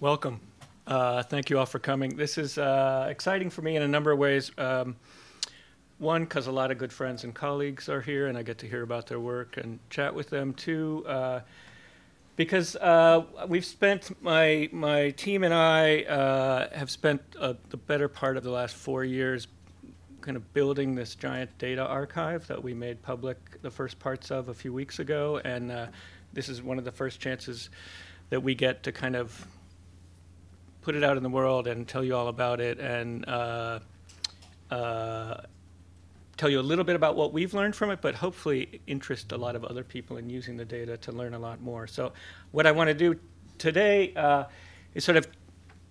Welcome. Uh, thank you all for coming. This is uh, exciting for me in a number of ways. Um, one, because a lot of good friends and colleagues are here, and I get to hear about their work and chat with them. Two, uh, because uh, we've spent my my team and I uh, have spent uh, the better part of the last four years kind of building this giant data archive that we made public the first parts of a few weeks ago, and this is one of the first chances that we get to kind of put it out in the world and tell you all about it and uh, uh, tell you a little bit about what we've learned from it, but hopefully interest a lot of other people in using the data to learn a lot more. So what I want to do today uh, is sort of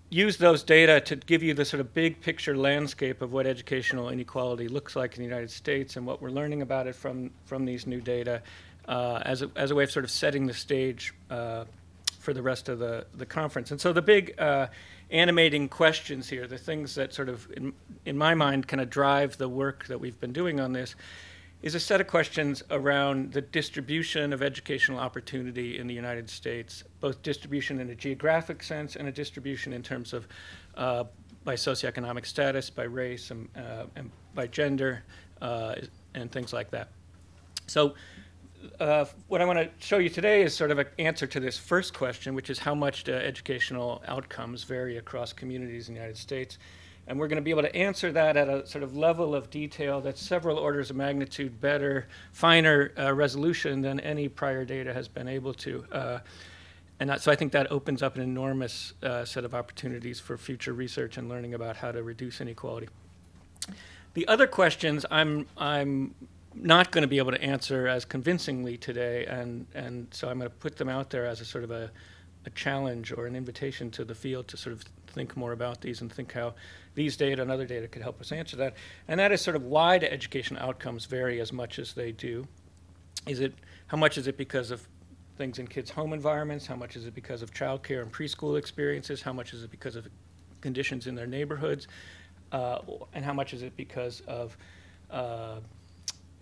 use those data to give you the sort of big picture landscape of what educational inequality looks like in the United States and what we're learning about it from, from these new data uh, as, a, as a way of sort of setting the stage uh, for the rest of the, the conference. And so the big uh, animating questions here, the things that sort of, in, in my mind, kind of drive the work that we've been doing on this, is a set of questions around the distribution of educational opportunity in the United States, both distribution in a geographic sense and a distribution in terms of uh, by socioeconomic status, by race, and, uh, and by gender, uh, and things like that. So uh, what I want to show you today is sort of an answer to this first question, which is how much do educational outcomes vary across communities in the United States. And we're going to be able to answer that at a sort of level of detail that's several orders of magnitude better, finer uh, resolution than any prior data has been able to. Uh, and that, so I think that opens up an enormous uh, set of opportunities for future research and learning about how to reduce inequality. The other questions I'm, I'm not going to be able to answer as convincingly today, and, and so I'm going to put them out there as a sort of a, a challenge or an invitation to the field to sort of think more about these and think how these data and other data could help us answer that. And that is sort of why do education outcomes vary as much as they do? Is it how much is it because of things in kids' home environments? How much is it because of childcare and preschool experiences? How much is it because of conditions in their neighborhoods? Uh, and how much is it because of uh,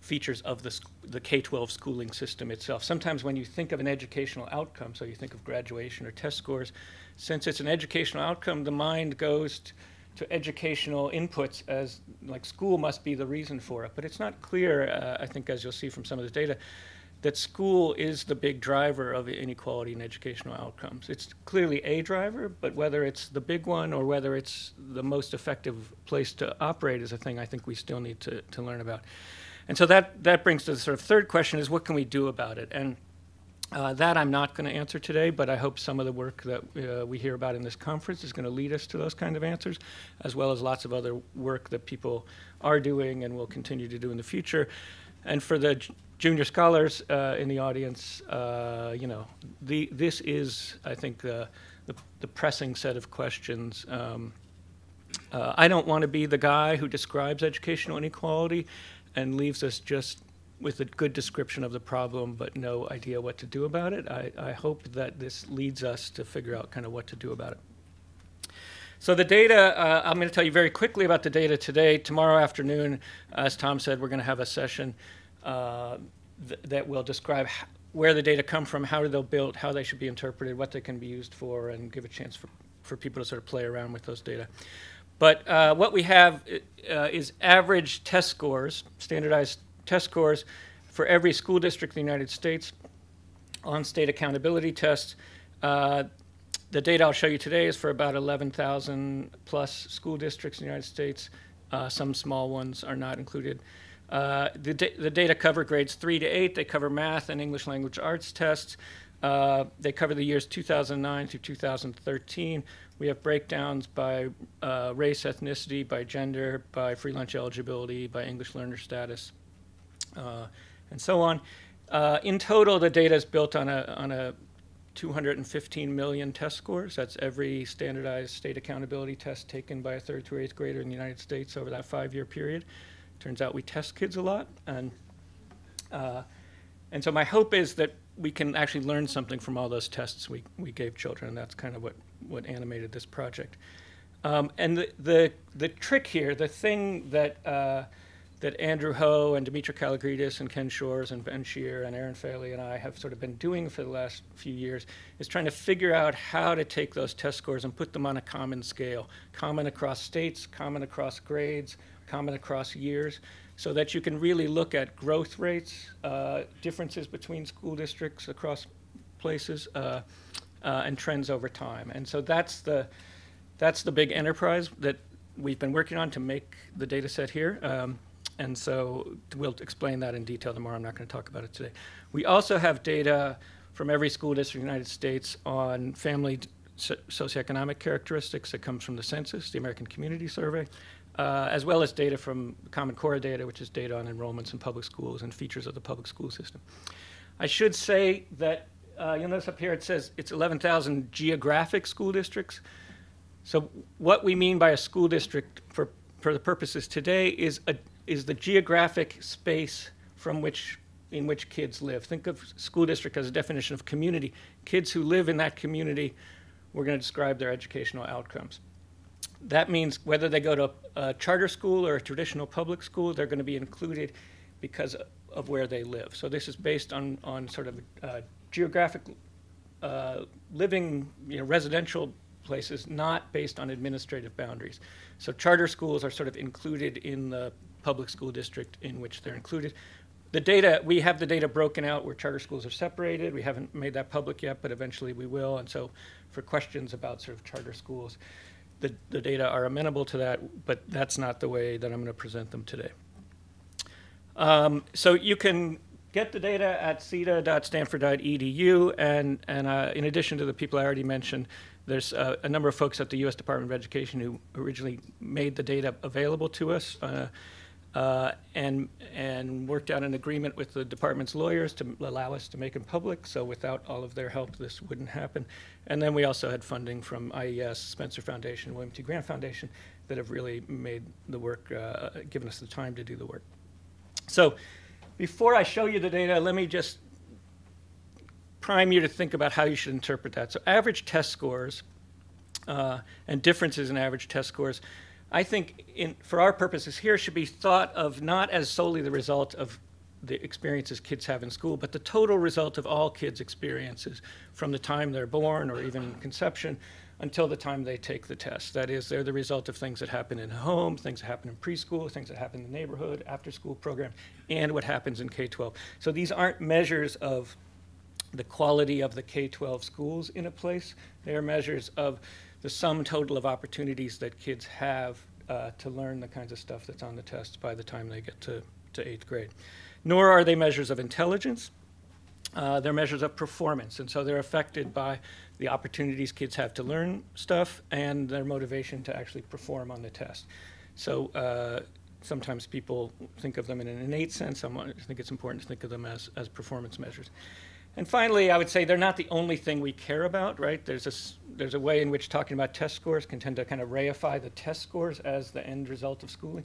features of the, the K-12 schooling system itself. Sometimes when you think of an educational outcome, so you think of graduation or test scores, since it's an educational outcome, the mind goes to educational inputs as like school must be the reason for it. But it's not clear, uh, I think, as you'll see from some of the data, that school is the big driver of inequality in educational outcomes. It's clearly a driver, but whether it's the big one or whether it's the most effective place to operate is a thing I think we still need to, to learn about. And so that, that brings to the sort of third question is what can we do about it? And uh, that I'm not going to answer today, but I hope some of the work that uh, we hear about in this conference is going to lead us to those kind of answers, as well as lots of other work that people are doing and will continue to do in the future. And for the junior scholars uh, in the audience, uh, you know, the, this is, I think, the, the pressing set of questions. Um, uh, I don't want to be the guy who describes educational inequality and leaves us just with a good description of the problem but no idea what to do about it. I, I hope that this leads us to figure out kind of what to do about it. So the data, uh, I'm going to tell you very quickly about the data today. Tomorrow afternoon, as Tom said, we're going to have a session uh, th that will describe where the data come from, how they're built, how they should be interpreted, what they can be used for, and give a chance for, for people to sort of play around with those data. But uh, what we have uh, is average test scores, standardized test scores for every school district in the United States on state accountability tests. Uh, the data I'll show you today is for about 11,000 plus school districts in the United States. Uh, some small ones are not included. Uh, the, da the, data cover grades 3 to 8. They cover math and English language arts tests. Uh, they cover the years 2009 through 2013. We have breakdowns by uh, race, ethnicity, by gender, by free lunch eligibility, by English learner status, uh, and so on. Uh, in total, the data is built on a, on a 215 million test scores. That's every standardized state accountability test taken by a third through eighth grader in the United States over that five-year period. Turns out we test kids a lot, and uh, and so my hope is that we can actually learn something from all those tests we, we gave children, and that's kind of what, what animated this project. Um, and the, the, the trick here, the thing that, uh, that Andrew Ho and Demetra Kalogrides and Ken Shores and Ben Shear and Erin Fahle and I have sort of been doing for the last few years is trying to figure out how to take those test scores and put them on a common scale, common across states, common across grades, common across years, so that you can really look at growth rates, uh, differences between school districts across places, uh, uh, and trends over time. And so that's the that's the big enterprise that we've been working on to make the data set here. Um, and so we'll explain that in detail tomorrow. I'm not going to talk about it today. We also have data from every school district in the United States on family socioeconomic characteristics that comes from the census, the American Community Survey, uh, as well as data from Common Core data, which is data on enrollments in public schools and features of the public school system. I should say that uh, you'll notice up here it says it's 11,000 geographic school districts. So what we mean by a school district for, for the purposes today is a is the geographic space from which in which kids live. Think of school district as a definition of community. Kids who live in that community, we're going to describe their educational outcomes. That means whether they go to a charter school or a traditional public school, they're going to be included because of where they live. So this is based on, on sort of uh, geographic uh, living, you know, residential places, not based on administrative boundaries. So charter schools are sort of included in the public school district in which they're included. The data, we have the data broken out where charter schools are separated. We haven't made that public yet, but eventually we will. And so for questions about sort of charter schools, the, the data are amenable to that, but that's not the way that I'm going to present them today. Um, so you can get the data at seda.stanford.edu, and, and uh, in addition to the people I already mentioned, there's uh, a number of folks at the U.S. Department of Education who originally made the data available to us. Uh, uh, and and worked out an agreement with the department's lawyers to allow us to make them public. So without all of their help, this wouldn't happen. And then we also had funding from IES, Spencer Foundation, William T. Grant Foundation, that have really made the work, uh, given us the time to do the work. So before I show you the data, let me just prime you to think about how you should interpret that. So average test scores uh, and differences in average test scores I think in, for our purposes here should be thought of not as solely the result of the experiences kids have in school, but the total result of all kids' experiences from the time they're born or even conception until the time they take the test. That is, they're the result of things that happen in home, things that happen in preschool, things that happen in the neighborhood, after school program, and what happens in K 12. So these aren't measures of the quality of the K 12 schools in a place, they are measures of the sum total of opportunities that kids have uh, to learn the kinds of stuff that's on the test by the time they get to, to eighth grade. Nor are they measures of intelligence. Uh, they're measures of performance, and so they're affected by the opportunities kids have to learn stuff and their motivation to actually perform on the test. So uh, sometimes people think of them in an innate sense. I think it's important to think of them as, as performance measures. And finally, I would say they're not the only thing we care about, right? There's a, there's a way in which talking about test scores can tend to kind of reify the test scores as the end result of schooling.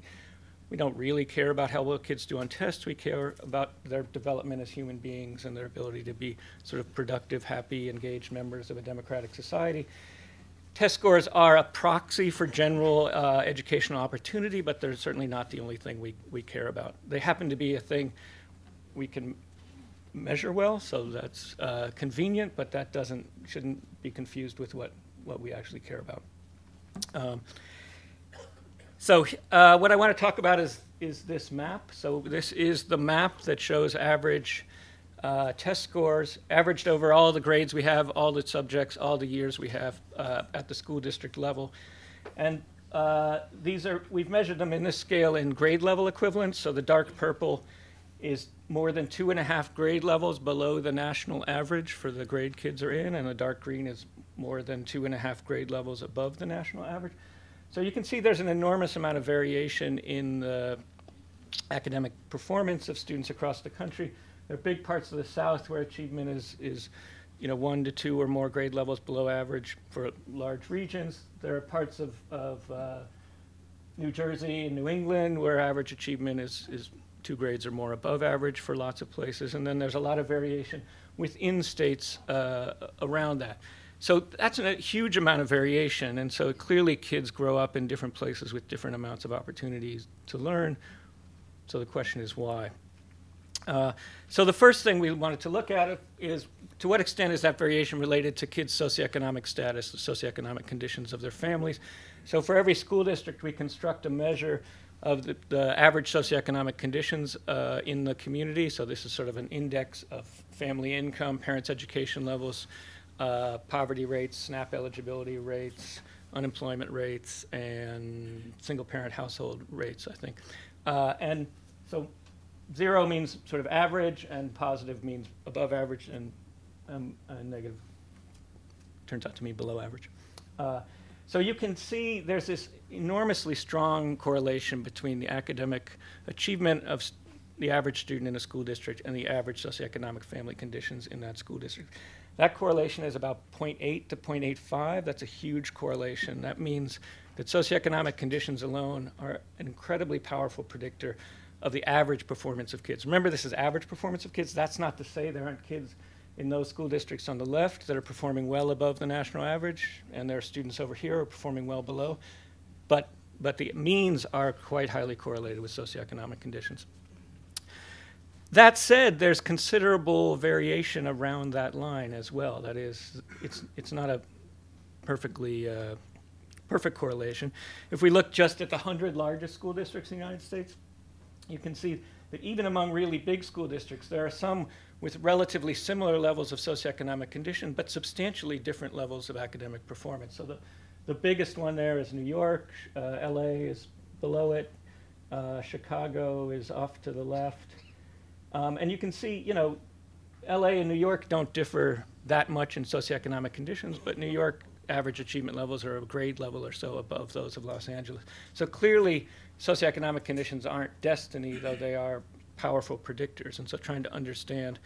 We don't really care about how well kids do on tests. We care about their development as human beings and their ability to be sort of productive, happy, engaged members of a democratic society. Test scores are a proxy for general uh, educational opportunity, but they're certainly not the only thing we, we care about. They happen to be a thing we can measure well, so that's uh, convenient, but that doesn't shouldn't be confused with what what we actually care about. Um, so uh, what I want to talk about is is this map. So this is the map that shows average uh, test scores averaged over all the grades we have, all the subjects, all the years we have uh, at the school district level, and uh, these are we've measured them in this scale in grade level equivalents. So the dark purple is more than two and a half grade levels below the national average for the grade kids are in, and the dark green is more than two and a half grade levels above the national average. So you can see there's an enormous amount of variation in the academic performance of students across the country. There are big parts of the South where achievement is, is you know, one to two or more grade levels below average for large regions. There are parts of, of uh, New Jersey and New England where average achievement is, is two grades or more above average for lots of places, and then there's a lot of variation within states uh, around that. So that's a huge amount of variation, and so clearly kids grow up in different places with different amounts of opportunities to learn. so the question is why. Uh, so the first thing we wanted to look at is to what extent is that variation related to kids' socioeconomic status, the socioeconomic conditions of their families. So for every school district, we construct a measure of the, the average socioeconomic conditions uh, in the community. So this is sort of an index of family income, parents' education levels, uh, poverty rates, SNAP eligibility rates, unemployment rates, and single-parent household rates, I think. Uh, and so zero means sort of average, and positive means above average, and, um, and negative turns out to mean below average. So you can see there's this enormously strong correlation between the academic achievement of the average student in a school district and the average socioeconomic family conditions in that school district. That correlation is about 0.8 to 0.85. That's a huge correlation. That means that socioeconomic conditions alone are an incredibly powerful predictor of the average performance of kids. Remember, this is average performance of kids. That's not to say there aren't kids in those school districts on the left that are performing well above the national average, and there are students over here who are performing well below. But, but the means are quite highly correlated with socioeconomic conditions. That said, there's considerable variation around that line as well. That is, it's, it's not a perfectly uh, perfect correlation. If we look just at the 100 largest school districts in the United States, you can see that even among really big school districts, there are some with relatively similar levels of socioeconomic condition, but substantially different levels of academic performance. So the, the biggest one there is New York, uh, LA is below it, uh, Chicago is off to the left. Um, and you can see, you know, LA and New York don't differ that much in socioeconomic conditions, but New York average achievement levels are a grade level or so above those of Los Angeles. So clearly, socioeconomic conditions aren't destiny, though they are powerful predictors. And so trying to understand,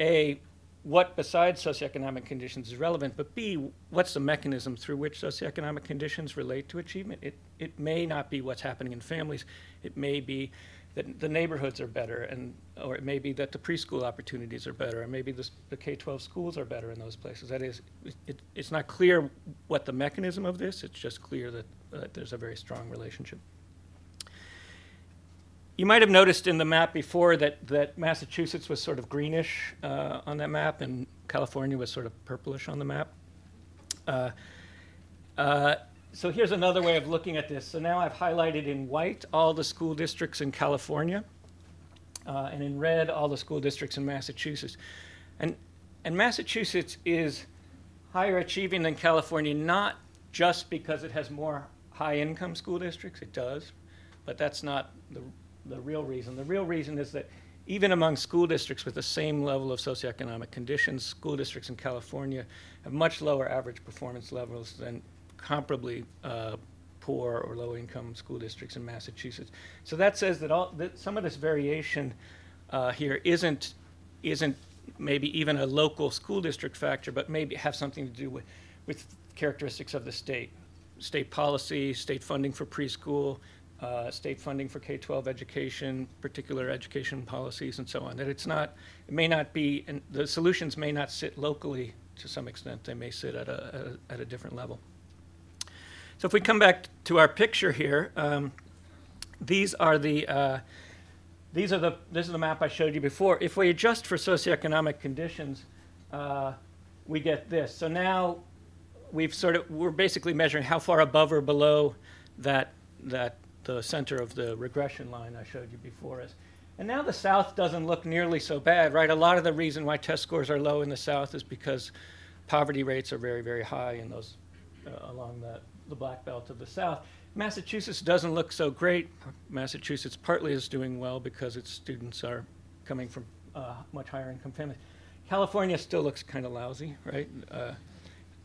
A, what besides socioeconomic conditions is relevant, but B, what's the mechanism through which socioeconomic conditions relate to achievement? It, it may not be what's happening in families. It may be that the neighborhoods are better, and or it may be that the preschool opportunities are better, or maybe the, the K-12 schools are better in those places. That is, it, it's not clear what the mechanism of this. It's just clear that uh, there's a very strong relationship. You might have noticed in the map before that, that Massachusetts was sort of greenish uh, on that map, and California was sort of purplish on the map. Uh, uh so here's another way of looking at this. So now I've highlighted in white all the school districts in California, uh, and in red all the school districts in Massachusetts. And, and Massachusetts is higher achieving than California, not just because it has more high income school districts, it does, but that's not the, the real reason. The real reason is that even among school districts with the same level of socioeconomic conditions, school districts in California have much lower average performance levels than comparably uh, poor or low income school districts in Massachusetts. So that says that, all, that some of this variation uh, here isn't, isn't maybe even a local school district factor, but maybe have something to do with, with characteristics of the state. State policy, state funding for preschool, uh, state funding for K-12 education, particular education policies, and so on. That it's not, it may not be, and the solutions may not sit locally to some extent. They may sit at a, at a, at a different level. So if we come back to our picture here, um, these are the uh, these are the this is the map I showed you before. If we adjust for socioeconomic conditions, uh, we get this. So now we've sort of we're basically measuring how far above or below that that the center of the regression line I showed you before is. And now the South doesn't look nearly so bad, right? A lot of the reason why test scores are low in the South is because poverty rates are very, very high in those uh, along that the black belt of the South. Massachusetts doesn't look so great. Massachusetts partly is doing well because its students are coming from uh, much higher income families. California still looks kind of lousy, right? Uh,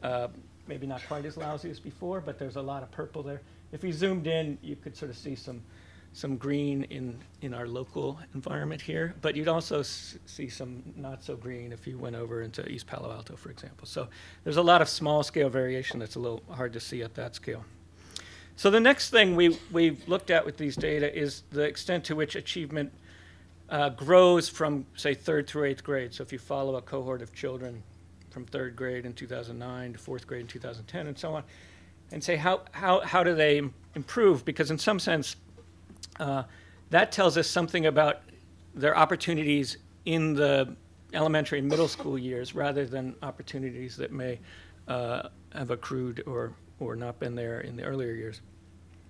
uh, maybe not quite as lousy as before, but there's a lot of purple there. If you zoomed in, you could sort of see some some green in, in our local environment here, but you'd also see some not so green if you went over into East Palo Alto, for example. So there's a lot of small scale variation that's a little hard to see at that scale. So the next thing we, we've looked at with these data is the extent to which achievement uh, grows from, say, third through eighth grade. So if you follow a cohort of children from third grade in 2009 to fourth grade in 2010 and so on, and say how, how, how do they improve? Because in some sense, uh, that tells us something about their opportunities in the elementary and middle school years rather than opportunities that may uh, have accrued or, or not been there in the earlier years.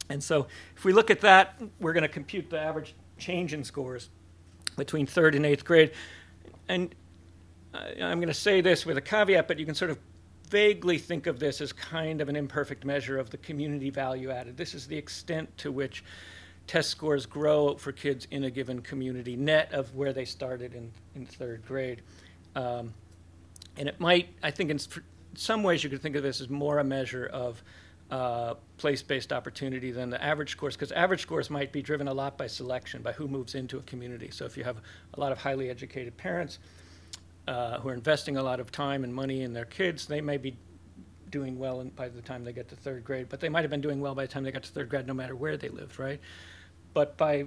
And so if we look at that, we're going to compute the average change in scores between third and eighth grade. And I'm going to say this with a caveat, but you can sort of vaguely think of this as kind of an imperfect measure of the community value added. This is the extent to which test scores grow for kids in a given community, net of where they started in, in third grade. Um, and it might, I think, in some ways, you could think of this as more a measure of uh, place-based opportunity than the average scores, because average scores might be driven a lot by selection, by who moves into a community. So if you have a lot of highly educated parents uh, who are investing a lot of time and money in their kids, they may be doing well by the time they get to third grade, but they might have been doing well by the time they got to third grade, no matter where they lived, right? But by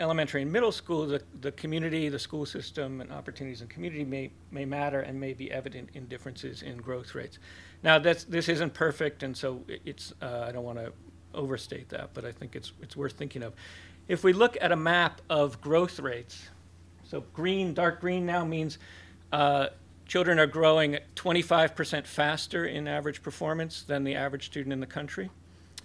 elementary and middle school, the, the community, the school system, and opportunities in community may, may matter and may be evident in differences in growth rates. Now, that's, this isn't perfect, and so it's, uh, I don't want to overstate that, but I think it's, it's worth thinking of. If we look at a map of growth rates, so green, dark green now means uh, children are growing 25% faster in average performance than the average student in the country.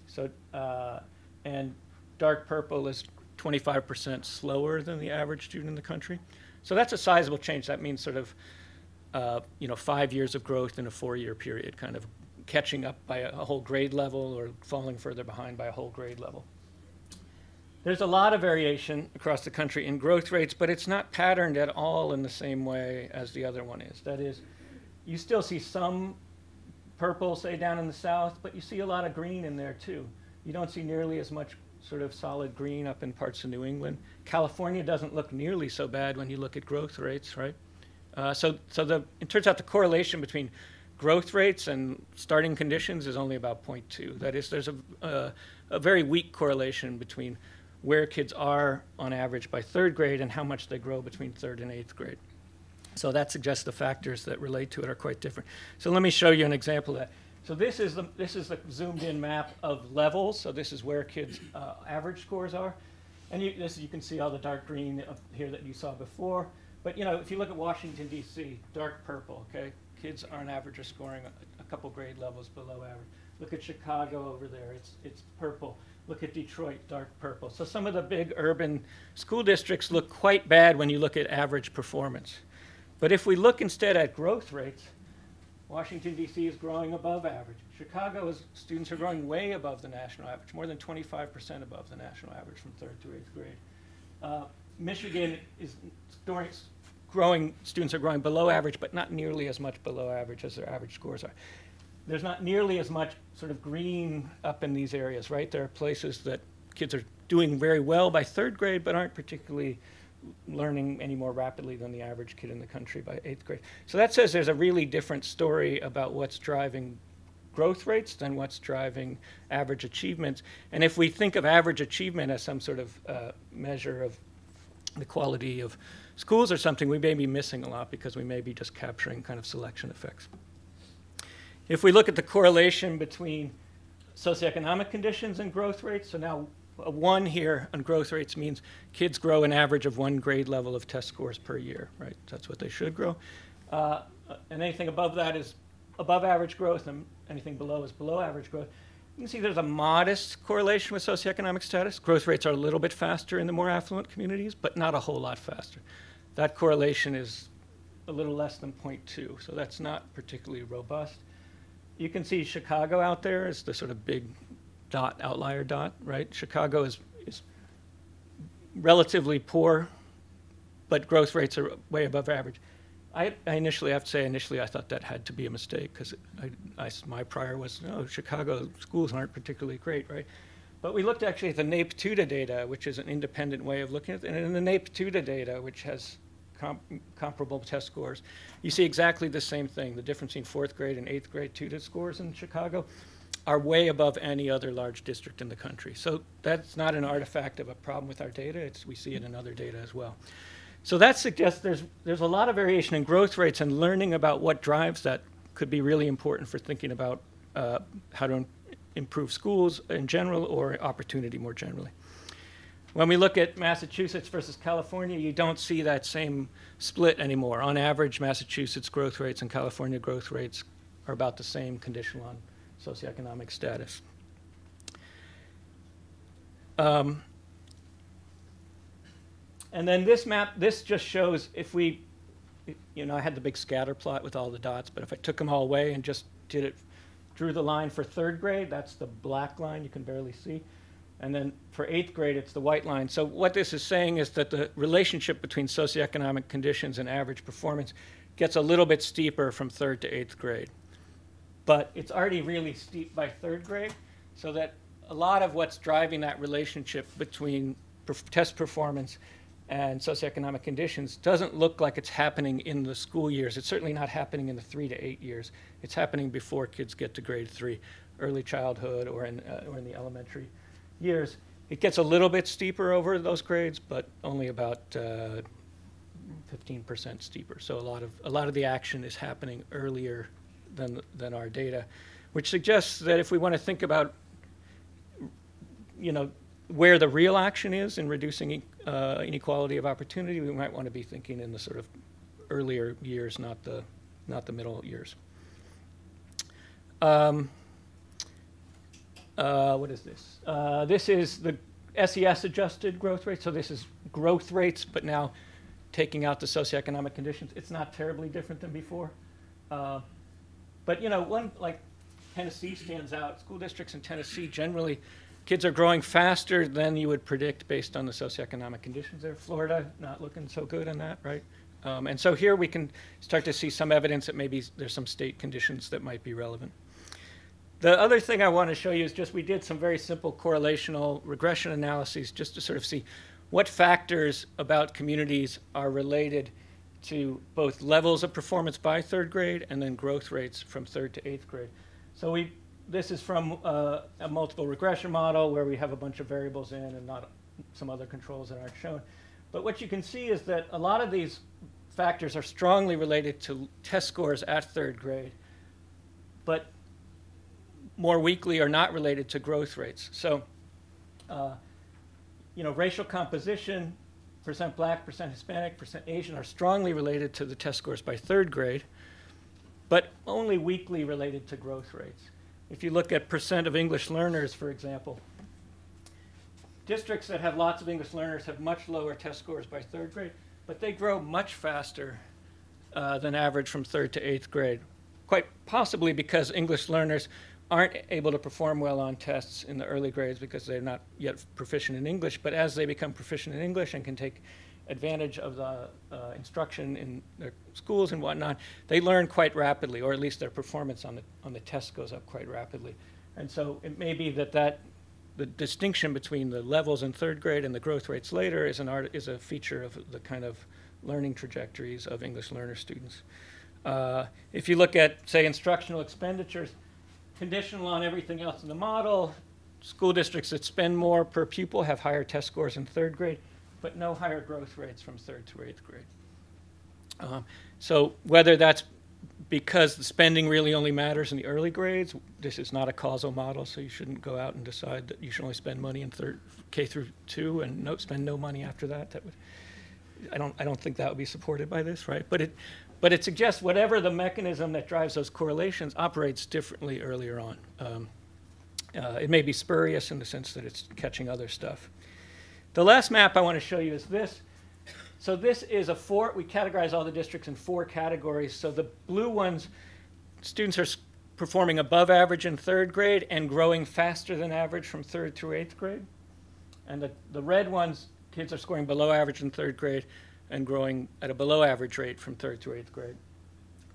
So, uh, and dark purple is 25% slower than the average student in the country. So that's a sizable change. That means sort of, uh, you know, five years of growth in a four-year period, kind of catching up by a, a, whole grade level or falling further behind by a whole grade level. There's a lot of variation across the country in growth rates, but it's not patterned at all in the same way as the other one is. That is, you still see some purple, say, down in the south, but you see a lot of green in there too. You don't see nearly as much sort of solid green up in parts of New England. California doesn't look nearly so bad when you look at growth rates, right? Uh, so, so the, it turns out the correlation between growth rates and starting conditions is only about 0.2. That is, there's a, a very weak correlation between where kids are on average by third grade and how much they grow between third and eighth grade. So that suggests the factors that relate to it are quite different. So let me show you an example of that. So this is the this is the zoomed in map of levels. So this is where kids' uh, average scores are, and you, this you can see all the dark green here that you saw before. But you know, if you look at Washington D.C., dark purple. Okay, kids on average are scoring a, a couple grade levels below average. Look at Chicago over there. It's it's purple. Look at Detroit, dark purple. So some of the big urban school districts look quite bad when you look at average performance. But if we look instead at growth rates, Washington, D.C. is growing above average. Chicago is, students are growing way above the national average, more than 25% above the national average from third to eighth grade. Uh, Michigan is growing, students are growing below average, but not nearly as much below average as their average scores are. There's not nearly as much sort of green up in these areas, right? There are places that kids are doing very well by third grade, but aren't particularly learning any more rapidly than the average kid in the country by eighth grade. So that says there's a really different story about what's driving growth rates than what's driving average achievements. And if we think of average achievement as some sort of uh, measure of the quality of schools or something, we may be missing a lot because we may be just capturing kind of selection effects. If we look at the correlation between socioeconomic conditions and growth rates, so now a one here on growth rates means kids grow an average of one grade level of test scores per year, right? That's what they should grow. Uh, and anything above that is above average growth, and anything below is below average growth. You can see there's a modest correlation with socioeconomic status. Growth rates are a little bit faster in the more affluent communities, but not a whole lot faster. That correlation is a little less than 0.2, so that's not particularly robust. You can see Chicago out there is the sort of big dot, outlier dot, right? Chicago is, is relatively poor, but growth rates are way above average. I, I, initially have to say initially I thought that had to be a mistake because my prior was no Chicago schools aren't particularly great right, but we looked actually at the NAEP TUDA data which is an independent way of looking at it and in the NAEP TUDA data which has comparable test scores you see exactly the same thing the difference between fourth grade and eighth grade TUDA scores in Chicago are way above any other large district in the country. So that's not an artifact of a problem with our data. It's, we see it in other data as well. So that suggests there's, there's a lot of variation in growth rates and learning about what drives that could be really important for thinking about uh, how to improve schools in general or opportunity more generally. When we look at Massachusetts versus California, you don't see that same split anymore. On average, Massachusetts growth rates and California growth rates are about the same, conditional on socioeconomic status. Um, and then this map, this just shows if we, you know, I had the big scatter plot with all the dots, but if I took them all away and just did it, drew the line for third grade, that's the black line you can barely see. And then for eighth grade, it's the white line. So what this is saying is that the relationship between socioeconomic conditions and average performance gets a little bit steeper from third to eighth grade. But it's already really steep by third grade, so that a lot of what's driving that relationship between perf- test performance and socioeconomic conditions doesn't look like it's happening in the school years. It's certainly not happening in the three to eight years. It's happening before kids get to grade three, early childhood or in, uh, or in the elementary years. It gets a little bit steeper over those grades, but only about uh, 15% steeper. So a lot of a lot of the action is happening earlier than than our data, which suggests that if we want to think about, you know, where the real action is in reducing uh, inequality of opportunity, we might want to be thinking in the sort of earlier years, not the not the middle years. Um, uh, what is this? Uh, this is the SES adjusted growth rate. So this is growth rates, but now taking out the socioeconomic conditions. It's not terribly different than before. Uh, but you know, one like Tennessee stands out. School districts in Tennessee generally, kids are growing faster than you would predict based on the socioeconomic conditions there. Florida not looking so good on that, right? Um, and so here we can start to see some evidence that maybe there's some state conditions that might be relevant. The other thing I want to show you is just we did some very simple correlational regression analyses just to sort of see what factors about communities are related to both levels of performance by third grade and then growth rates from third to eighth grade. So we, this is from uh, a multiple regression model where we have a bunch of variables in and not some other controls that aren't shown. But what you can see is that a lot of these factors are strongly related to test scores at third grade, but more weakly are not related to growth rates. So, uh, you know, racial composition, percent black, percent Hispanic, percent Asian are strongly related to the test scores by third grade, but only weakly related to growth rates. If you look at percent of English learners, for example, districts that have lots of English learners have much lower test scores by third grade, but they grow much faster uh, than average from third to eighth grade, quite possibly because English learners aren't able to perform well on tests in the early grades because they're not yet proficient in English. But as they become proficient in English and can take advantage of the uh, instruction in their schools and whatnot, they learn quite rapidly, or at least their performance on the on the test goes up quite rapidly. And so it may be that that the distinction between the levels in third grade and the growth rates later is an art, is a feature of the kind of learning trajectories of English learner students. Uh, if you look at, say, instructional expenditures, conditional on everything else in the model. School districts that spend more per pupil have higher test scores in third grade, but no higher growth rates from third to eighth grade. Um, so whether that's because the spending really only matters in the early grades, this is not a causal model, so you shouldn't go out and decide that you should only spend money in third K through two and no, spend no money after that. That would, I don't, I don't think that would be supported by this, right? But it, but it suggests whatever the mechanism that drives those correlations operates differently earlier on. Um, uh, it may be spurious in the sense that it's catching other stuff. The last map I want to show you is this. So this is a four, we categorize all the districts in four categories. So the blue ones, students are performing above average in third grade and growing faster than average from third through eighth grade. And the, the red ones, kids are scoring below average in third grade and growing at a below average rate from third to eighth grade.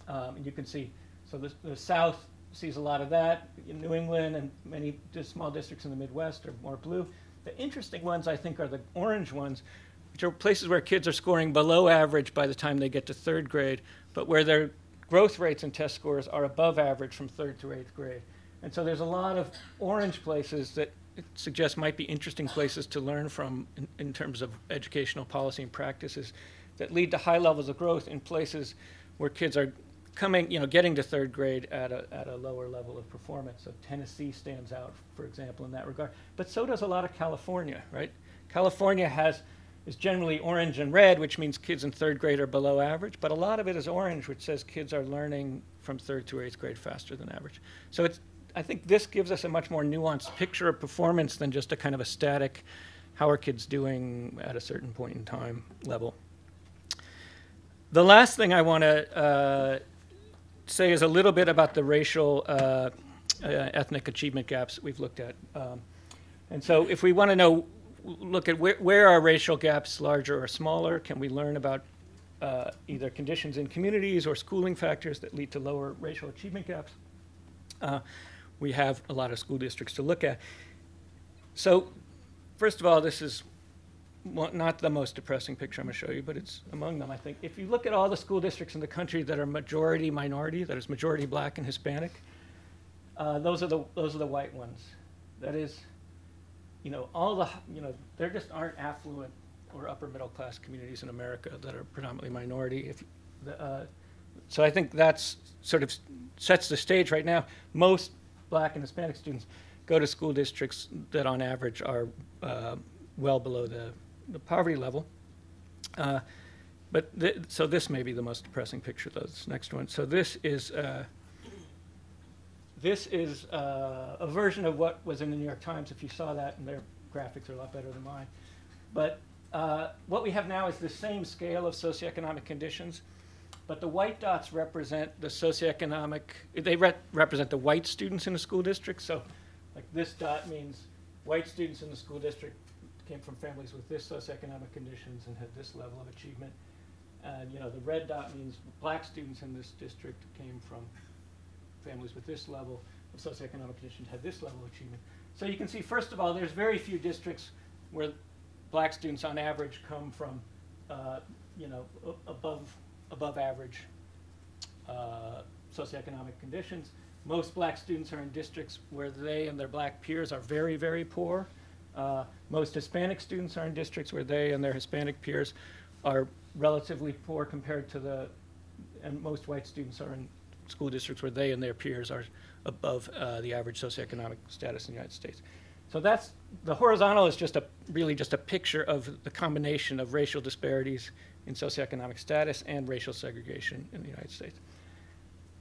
Um, and you can see, so the, the South sees a lot of that. In New England and many small districts in the Midwest are more blue. The interesting ones, I think, are the orange ones, which are places where kids are scoring below average by the time they get to third grade, but where their growth rates and test scores are above average from third to eighth grade. And so there's a lot of orange places that it suggests might be interesting places to learn from in, in, terms of educational policy and practices that lead to high levels of growth in places where kids are coming, you know, getting to third grade at a, at a lower level of performance. So Tennessee stands out, for example, in that regard. But so does a lot of California, right? California has is generally orange and red, which means kids in third grade are below average, but a lot of it is orange, which says kids are learning from third to eighth grade faster than average. So it's, I think this gives us a much more nuanced picture of performance than just a kind of a static, how are kids doing at a certain point in time level. The last thing I want to uh, say is a little bit about the racial uh, uh, ethnic achievement gaps we've looked at. Um, and so if we want to know look at where, where are racial gaps larger or smaller? Can we learn about uh, either conditions in communities or schooling factors that lead to lower racial achievement gaps? Uh, we have a lot of school districts to look at. So, first of all, this is not the most depressing picture I'm going to show you, but it's among them, I think. If you look at all the school districts in the country that are majority minority, that is majority black and Hispanic, uh, those, are the, those are the white ones. That is, you know, all the, you know, there just aren't affluent or upper middle class communities in America that are predominantly minority. If, uh, so I think that's sort of sets the stage right now. Most black and Hispanic students go to school districts that on average are uh, well below the, the poverty level. Uh, but th so this may be the most depressing picture, though, this next one. So this is uh, this is uh, a version of what was in the New York Times, if you saw that, and their graphics are a lot better than mine. But uh, what we have now is the same scale of socioeconomic conditions, but the white dots represent the socioeconomic, they re represent the white students in the school district. So like this dot means white students in the school district came from families with this socioeconomic conditions and had this level of achievement. And you know, the red dot means black students in this district came from families with this level of socioeconomic conditions had this level of achievement. So you can see, first of all, there's very few districts where black students on average come from, uh, you know, above, above average uh, socioeconomic conditions. Most black students are in districts where they and their black peers are very, very poor. Uh, most Hispanic students are in districts where they and their Hispanic peers are relatively poor compared to the, and most white students are in school districts where they and their peers are above uh, the average socioeconomic status in the United States. So that's the horizontal is just a really just a picture of the combination of racial disparities in socioeconomic status and racial segregation in the United States.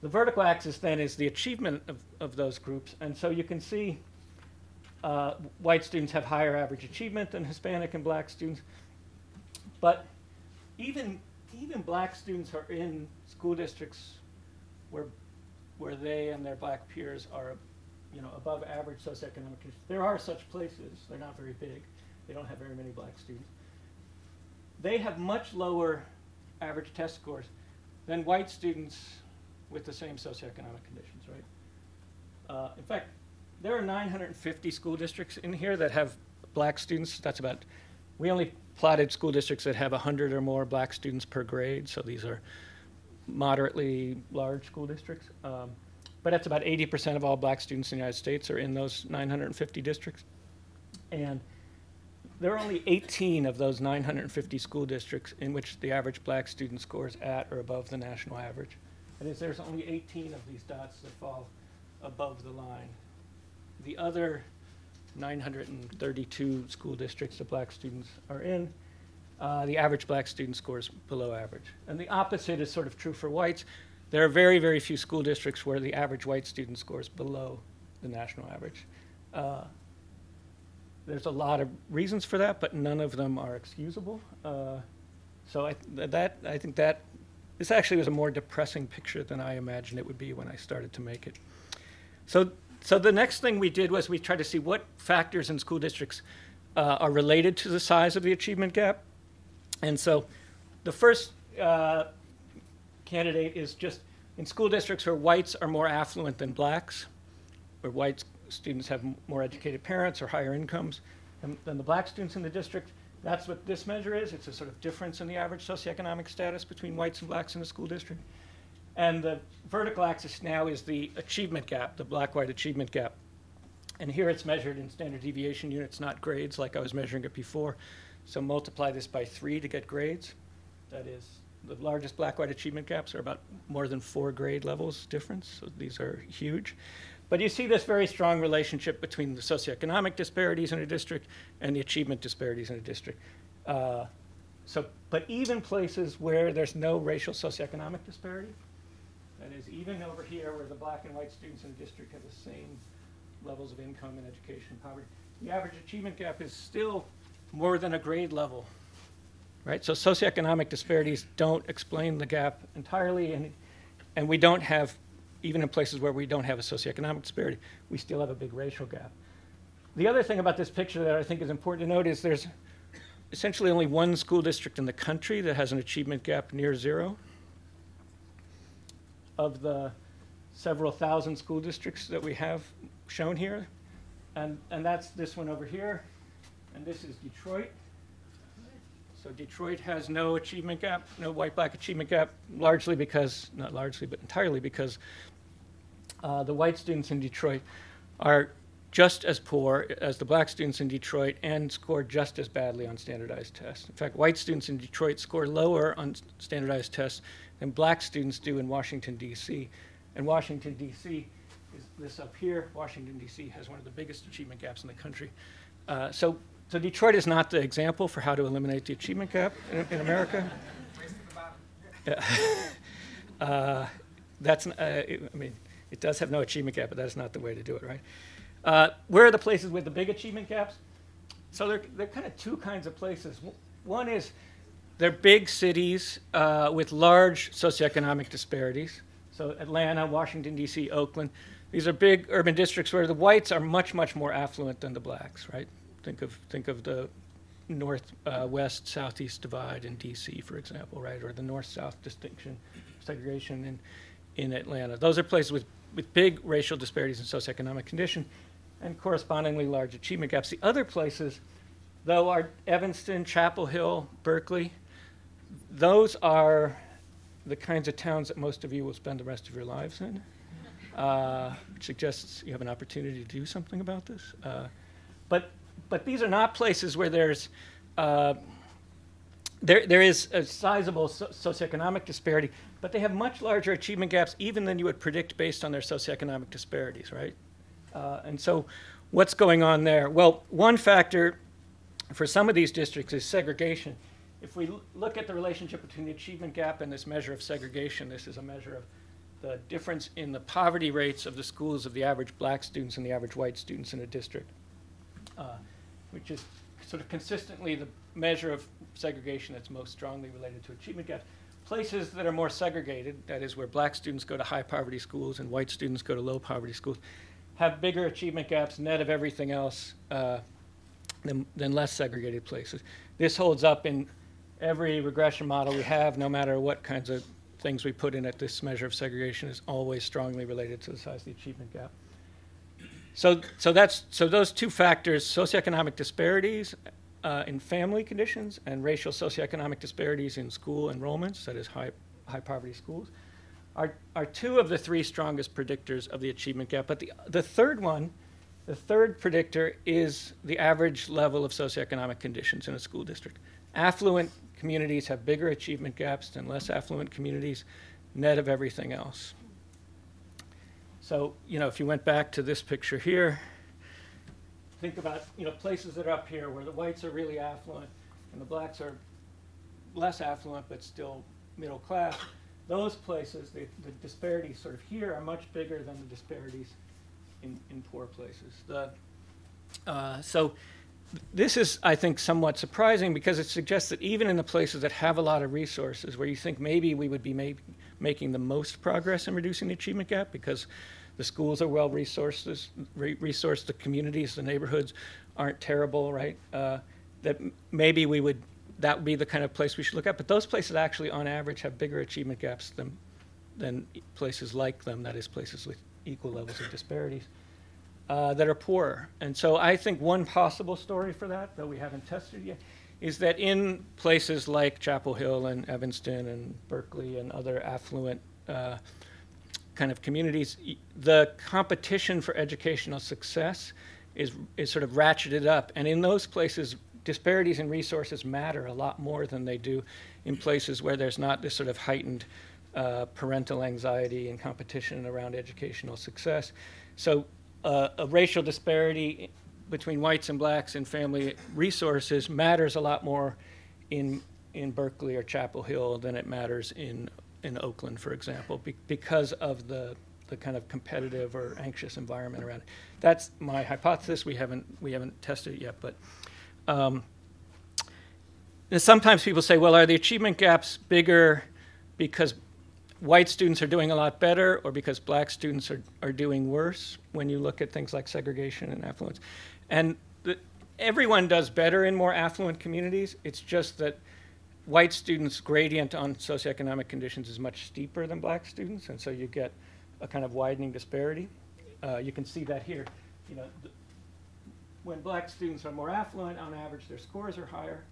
The vertical axis then is the achievement of, of those groups, and so you can see uh, white students have higher average achievement than Hispanic and black students, but even even black students are in school districts where, where they and their black peers are, you know, above average socioeconomic conditions. There are such places. They're not very big. They don't have very many black students. They have much lower average test scores than white students with the same socioeconomic conditions, right? Uh, in fact, there are 950 school districts in here that have black students. That's about, we only plotted school districts that have 100 or more black students per grade. So these are moderately large school districts. Um, but that's about 80% of all black students in the United States are in those 950 districts. And there are only 18 of those 950 school districts in which the average black student scores at or above the national average. That is, there's only 18 of these dots that fall above the line. The other 932 school districts that black students are in uh, the average black student scores below average. And the opposite is sort of true for whites. There are very, very few school districts where the average white student scores below the national average. Uh, there's a lot of reasons for that, but none of them are excusable. Uh, so I, that, I think that this actually was a more depressing picture than I imagined it would be when I started to make it. So, so the next thing we did was we tried to see what factors in school districts uh, are related to the size of the achievement gap. And so the first uh, candidate is just in school districts where whites are more affluent than blacks, where white students have more educated parents or higher incomes than, than the black students in the district. That's what this measure is. It's a sort of difference in the average socioeconomic status between whites and blacks in the school district. And the vertical axis now is the achievement gap, the black-white achievement gap. And here it's measured in standard deviation units, not grades like I was measuring it before. So multiply this by three to get grades. That is, the largest black-white achievement gaps are about more than four grade levels difference, so these are huge. But you see this very strong relationship between the socioeconomic disparities in a district and the achievement disparities in a district. Uh, so, but even places where there's no racial socioeconomic disparity, that is, even over here where the black and white students in the district have the same levels of income and education and poverty, the average achievement gap is still more than a grade level, right? So socioeconomic disparities don't explain the gap entirely, and, and we don't have, even in places where we don't have a socioeconomic disparity, we still have a big racial gap. The other thing about this picture that I think is important to note is there's essentially only one school district in the country that has an achievement gap near zero. Of the several thousand school districts that we have shown here, and, and that's this one over here, and this is Detroit. So Detroit has no achievement gap, no white-black achievement gap, largely because, not largely, but entirely because uh, the white students in Detroit are just as poor as the black students in Detroit and score just as badly on standardized tests. In fact, white students in Detroit score lower on standardized tests than black students do in Washington, D.C. And Washington, D.C. is this up here. Washington, D.C. has one of the biggest achievement gaps in the country. Uh, so, so Detroit is not the example for how to eliminate the achievement gap in, in America. Yeah. uh, that's, uh, it, I mean, it does have no achievement gap, but that's not the way to do it, right? Uh, where are the places with the big achievement gaps? So there, there are kind of two kinds of places. One is they're big cities uh, with large socioeconomic disparities. So Atlanta, Washington, D.C., Oakland. These are big urban districts where the whites are much, much more affluent than the blacks, right? Think of, think of the north-west, uh, southeast divide in D.C., for example, right? Or the north-south distinction, segregation in, in Atlanta. Those are places with, with big racial disparities in socioeconomic condition and correspondingly large achievement gaps. The other places, though, are Evanston, Chapel Hill, Berkeley. Those are the kinds of towns that most of you will spend the rest of your lives in, uh, which suggests you have an opportunity to do something about this. Uh, but, but these are not places where there's uh, there, there is a sizable so socioeconomic disparity, but they have much larger achievement gaps even than you would predict based on their socioeconomic disparities, right? Uh, and so what's going on there? Well, one factor for some of these districts is segregation. If we look at the relationship between the achievement gap and this measure of segregation, this is a measure of the difference in the poverty rates of the schools of the average black students and the average white students in a district, uh, which is sort of consistently the measure of segregation that's most strongly related to achievement gaps. Places that are more segregated, that is where black students go to high poverty schools and white students go to low poverty schools, have bigger achievement gaps net of everything else uh, than, than less segregated places. This holds up in every regression model we have, no matter what kinds of things we put in it, this measure of segregation is always strongly related to the size of the achievement gap. So, so, that's, so those two factors, socioeconomic disparities uh, in family conditions and racial socioeconomic disparities in school enrollments, that is high, high poverty schools, are, are two of the three strongest predictors of the achievement gap. But the, the third one, the third predictor is the average level of socioeconomic conditions in a school district. Affluent communities have bigger achievement gaps than less affluent communities, net of everything else. So, you know, if you went back to this picture here, think about, you know, places that are up here where the whites are really affluent and the blacks are less affluent but still middle class those places, the, the disparities sort of here are much bigger than the disparities in, in poor places. The, uh, so this is, I think, somewhat surprising because it suggests that even in the places that have a lot of resources, where you think maybe we would be may making the most progress in reducing the achievement gap because the schools are well resourced, re resourced the communities, the neighborhoods aren't terrible, right? Uh, that maybe we would that would be the kind of place we should look at. But those places actually, on average, have bigger achievement gaps than, than places like them, that is, places with equal levels of disparities, uh, that are poorer. And so I think one possible story for that, though we haven't tested yet, is that in places like Chapel Hill and Evanston and Berkeley and other affluent uh, kind of communities, the competition for educational success is, is sort of ratcheted up. And in those places, disparities in resources matter a lot more than they do in places where there's not this sort of heightened uh, parental anxiety and competition around educational success. So uh, a racial disparity between whites and blacks and family resources matters a lot more in, in Berkeley or Chapel Hill than it matters in, in Oakland, for example, be, because of the, the kind of competitive or anxious environment around it. That's my hypothesis. We haven't, we haven't tested it yet, but um, sometimes people say, well, are the achievement gaps bigger because white students are doing a lot better or because black students are, are doing worse when you look at things like segregation and affluence? And the, everyone does better in more affluent communities. It's just that white students' gradient on socioeconomic conditions is much steeper than black students, and so you get a kind of widening disparity. Uh, you can see that here. You know, when black students are more affluent, on average, their scores are higher,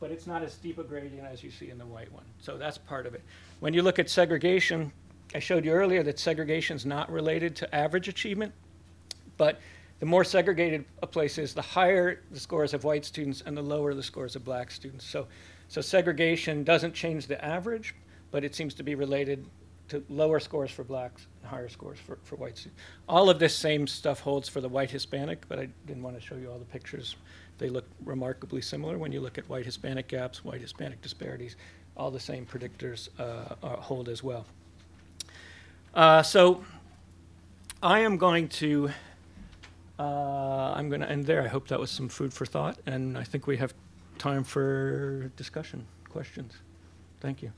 but it's not as steep a gradient as you see in the white one. So that's part of it. When you look at segregation, I showed you earlier that segregation is not related to average achievement, but the more segregated a place is, the higher the scores of white students and the lower the scores of black students. So, so segregation doesn't change the average, but it seems to be related to lower scores for blacks and higher scores for, for white students. All of this same stuff holds for the white Hispanic, but I didn't want to show you all the pictures. They look remarkably similar when you look at white Hispanic gaps, white Hispanic disparities. All the same predictors uh, uh, hold as well. Uh, so I am going to uh, I'm going to end there. I hope that was some food for thought, and I think we have time for discussion, questions. Thank you.